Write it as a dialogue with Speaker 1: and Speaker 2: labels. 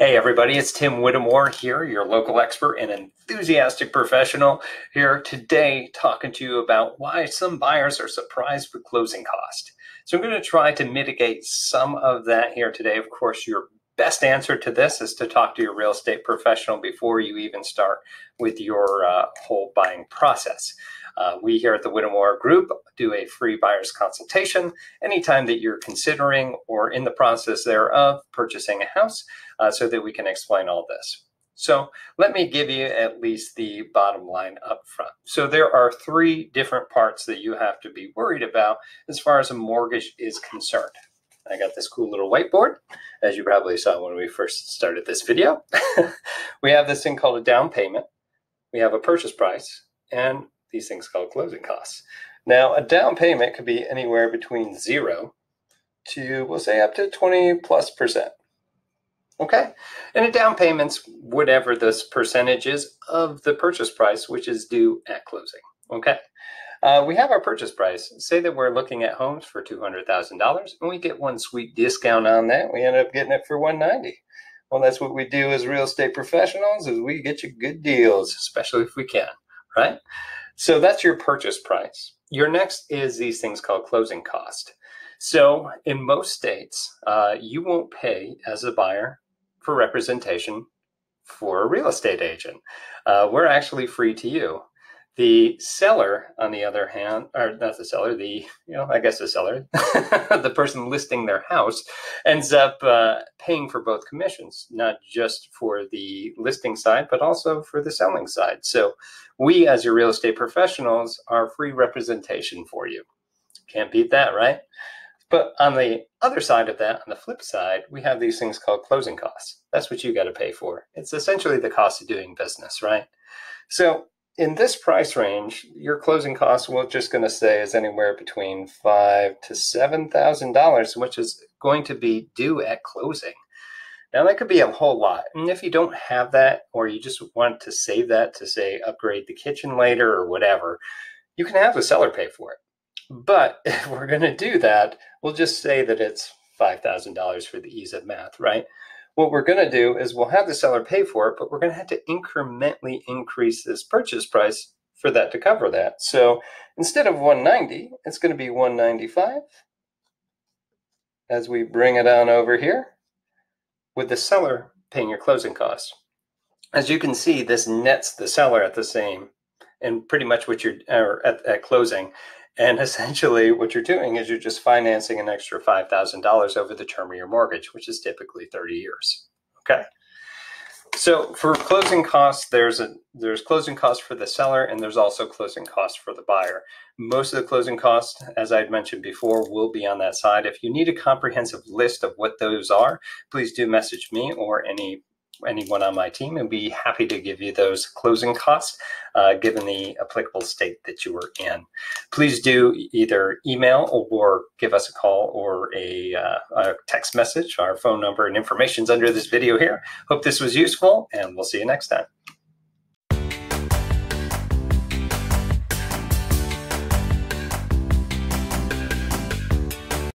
Speaker 1: Hey, everybody, it's Tim Whittemore here, your local expert and enthusiastic professional, here today talking to you about why some buyers are surprised with closing cost. So, I'm going to try to mitigate some of that here today. Of course, your best answer to this is to talk to your real estate professional before you even start with your uh, whole buying process. Uh, we here at the Whittemore Group do a free buyer's consultation anytime that you're considering or in the process thereof purchasing a house uh, so that we can explain all this. So let me give you at least the bottom line up front. So there are three different parts that you have to be worried about as far as a mortgage is concerned. I got this cool little whiteboard, as you probably saw when we first started this video. we have this thing called a down payment. We have a purchase price and these things called closing costs. Now, a down payment could be anywhere between zero to, we'll say, up to 20 plus percent. Okay. And a down payment's whatever this percentage is of the purchase price, which is due at closing. Okay. Uh, we have our purchase price. Say that we're looking at homes for two hundred thousand dollars, and we get one sweet discount on that. We end up getting it for one ninety. Well, that's what we do as real estate professionals: is we get you good deals, especially if we can, right? So that's your purchase price. Your next is these things called closing cost. So in most states, uh, you won't pay as a buyer for representation for a real estate agent. Uh, we're actually free to you. The seller, on the other hand, or not the seller, the, you know, I guess the seller, the person listing their house ends up uh, paying for both commissions, not just for the listing side, but also for the selling side. So we, as your real estate professionals, are free representation for you. Can't beat that, right? But on the other side of that, on the flip side, we have these things called closing costs. That's what you got to pay for. It's essentially the cost of doing business, right? So in this price range, your closing costs, we're just going to say, is anywhere between five to seven thousand dollars, which is going to be due at closing. Now that could be a whole lot, and if you don't have that, or you just want to save that to say upgrade the kitchen later or whatever, you can have the seller pay for it. But if we're going to do that, we'll just say that it's five thousand dollars for the ease of math, right? What we're going to do is we'll have the seller pay for it, but we're going to have to incrementally increase this purchase price for that to cover that. So instead of 190, it's going to be 195 as we bring it on over here with the seller paying your closing costs. As you can see, this nets the seller at the same and pretty much what you're at, at closing. And essentially, what you're doing is you're just financing an extra $5,000 over the term of your mortgage, which is typically 30 years. Okay. So for closing costs, there's a there's closing costs for the seller, and there's also closing costs for the buyer. Most of the closing costs, as I'd mentioned before, will be on that side. If you need a comprehensive list of what those are, please do message me or any anyone on my team and be happy to give you those closing costs uh, given the applicable state that you were in. Please do either email or give us a call or a, uh, a text message. Our phone number and information is under this video here. Hope this was useful and we'll see you next time.